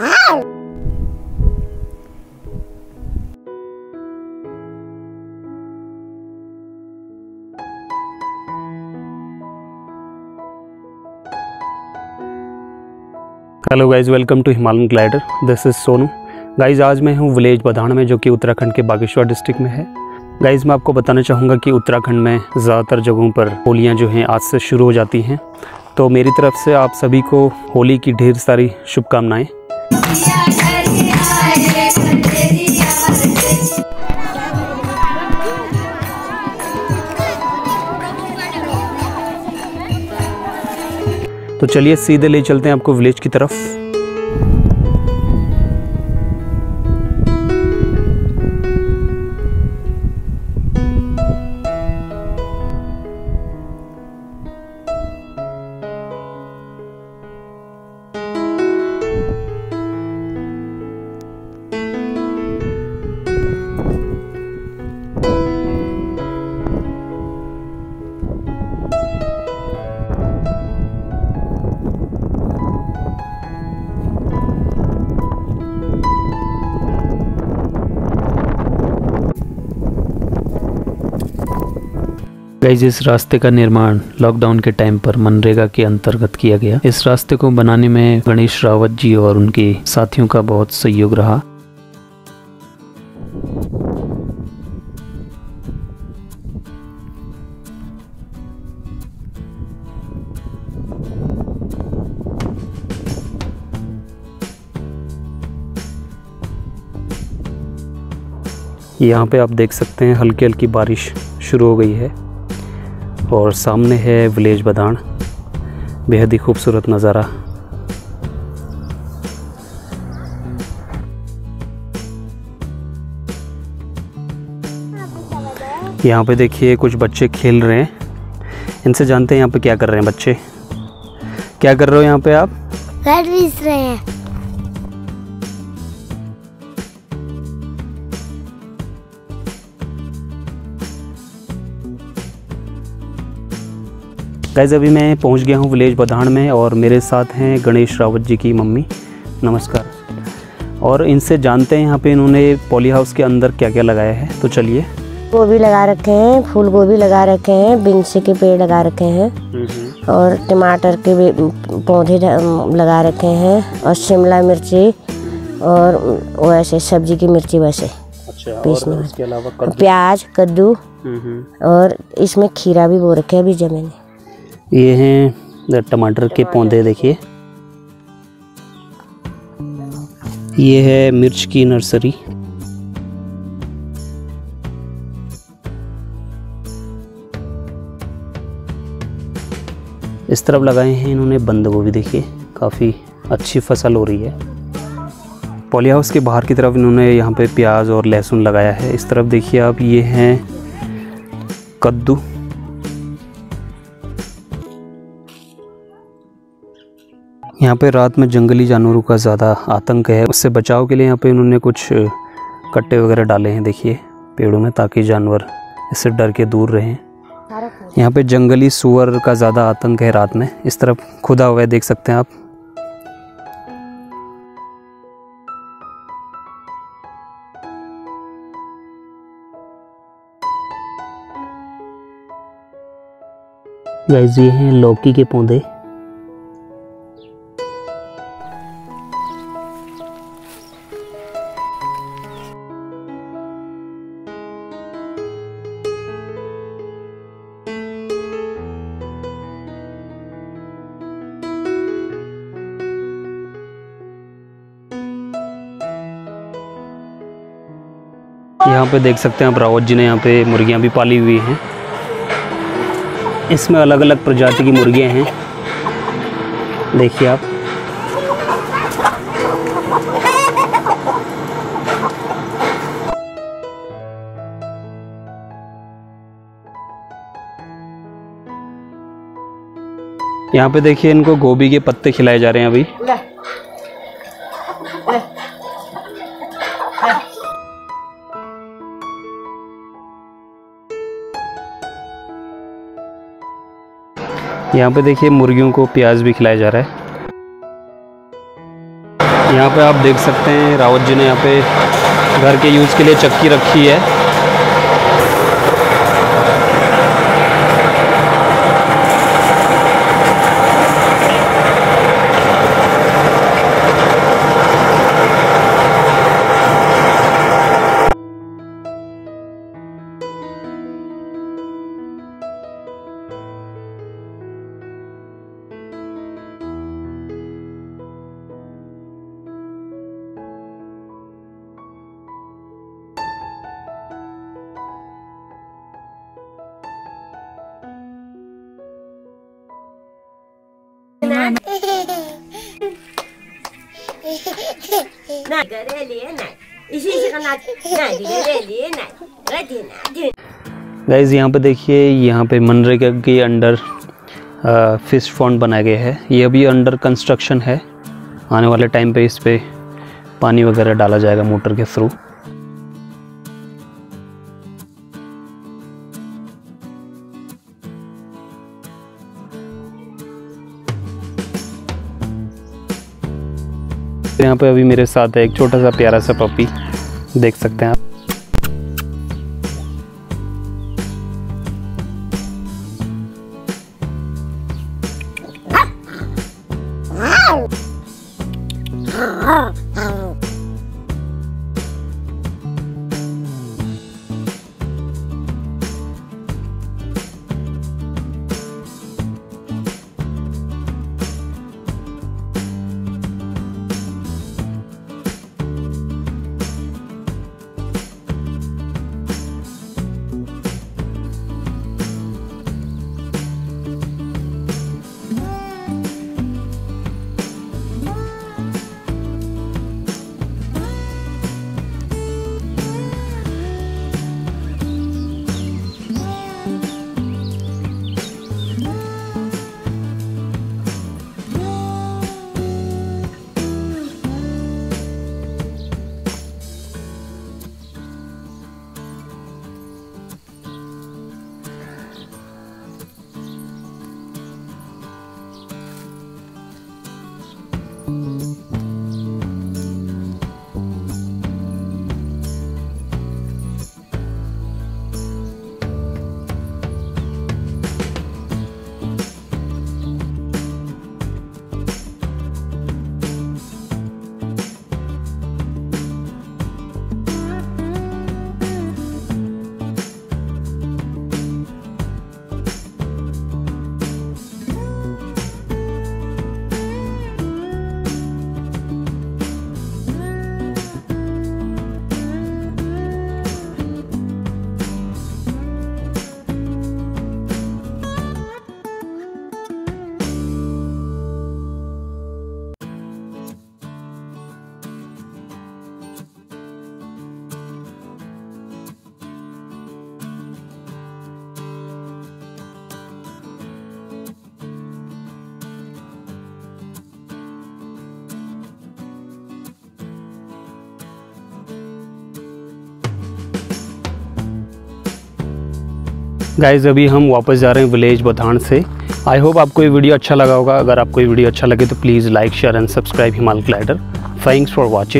Hello guys welcome to Himalayan glider this is Sonu guys आज मैं हूँ village Badhan में, जो कि उत्तराखंड के बागेश्वर डिस्ट्रिक्ट में है। गाइज़ मैं आपको बताना चाहूँगा कि उत्तराखंड में ज़्यादातर जगहों पर होलियाँ जो हैं आज से शुरू हो जाती हैं। तो मेरी तरफ़ से आप सभी को होली की ढेर सारी शुभकामनाएँ। तो चलिए सीधे ले चलते हैं आपको विलेज की तरफ़। गाइज़ इस रास्ते का निर्माण लॉकडाउन के टाइम पर मनरेगा के अंतर्गत किया गया। इस रास्ते को बनाने में गणेश रावत जी और उनके साथियों का बहुत सहयोग रहा। यहाँ पे आप देख सकते हैं हल्की हल्की बारिश शुरू हो गई है। और सामने है विलेज बदान। बेहद ही खूबसूरत नज़ारा। यहाँ पे देखिए कुछ बच्चे खेल रहे हैं। इनसे जानते हैं यहाँ पे क्या कर रहे हैं बच्चे। क्या कर रहे हो यहाँ पे आप? घर रहे हैं। गैज़ अभी मैं पहुँच गया हूँ विलेज बधान में और मेरे साथ हैं गणेश रावत जी की मम्मी। नमस्कार। और इनसे जानते हैं यहाँ पे इन्होंने पॉली हाउस के अंदर क्या क्या लगाया है तो चलिए। गोभी लगा रखे हैं फूल गोभी लगा रखे हैं बिनसे के पेड़ लगा रखे हैं। और टमाटर के भी पौधे लगा रखे हैं और शिमला मिर्ची और वैसे सब्ज़ी की मिर्ची वैसे। अच्छा पीसने और प्याज कद्दू। और इसमें खीरा भी बो रखे हैं अभी जमे ने ये हैं टमाटर के पौधे देखिए। ये है मिर्च की नर्सरी। इस तरफ़ लगाए हैं इन्होंने बंद गोभी देखिए। काफ़ी अच्छी फ़सल हो रही है। पॉली हाउस के बाहर की तरफ़ इन्होंने यहाँ पे प्याज और लहसुन लगाया है। इस तरफ़ देखिए आप ये हैं कद्दू। यहाँ पे रात में जंगली जानवरों का ज़्यादा आतंक है। उससे बचाव के लिए यहाँ पे इन्होंने कुछ कट्टे वगैरह डाले हैं, देखिए, पेड़ों में ताकि जानवर इससे डर के दूर रहें। यहाँ पे जंगली सुअर का ज़्यादा आतंक है रात में। इस तरफ़ खुदा हुआ देख सकते हैं आप। ये हैं लौकी के पौधे। यहाँ पे देख सकते हैं आप, रावत जी ने यहाँ पे मुर्गियाँ भी पाली हुई हैं। इसमें अलग अलग प्रजाति की मुर्गियाँ हैं। देखिए आप। यहाँ पे देखिए इनको गोभी के पत्ते खिलाए जा रहे हैं अभी। यहाँ पे देखिए मुर्गियों को प्याज भी खिलाया जा रहा है। यहाँ पे आप देख सकते हैं, रावत जी ने यहाँ पे घर के यूज़ के लिए चक्की रखी है। गाइज़ यहाँ पे देखिए, यहाँ पे मनरेगा के अंडर फ़िश फॉन्ड बनाए गए है। ये अभी अंडर कंस्ट्रक्शन है। आने वाले टाइम पे इस पर पानी वगैरह डाला जाएगा मोटर के थ्रू यहाँ पे अभी मेरे साथ है एक छोटा सा प्यारा सा पपी देख सकते हैं आप। Mm-hmm. गाइज़ अभी हम वापस जा रहे हैं विलेज बधान से। आई होप आपको ये वीडियो अच्छा लगा होगा। अगर आपको ये वीडियो अच्छा लगे तो please like share and subscribe हिमाल ग्लाइडर थैंक्स फॉर वॉचिंग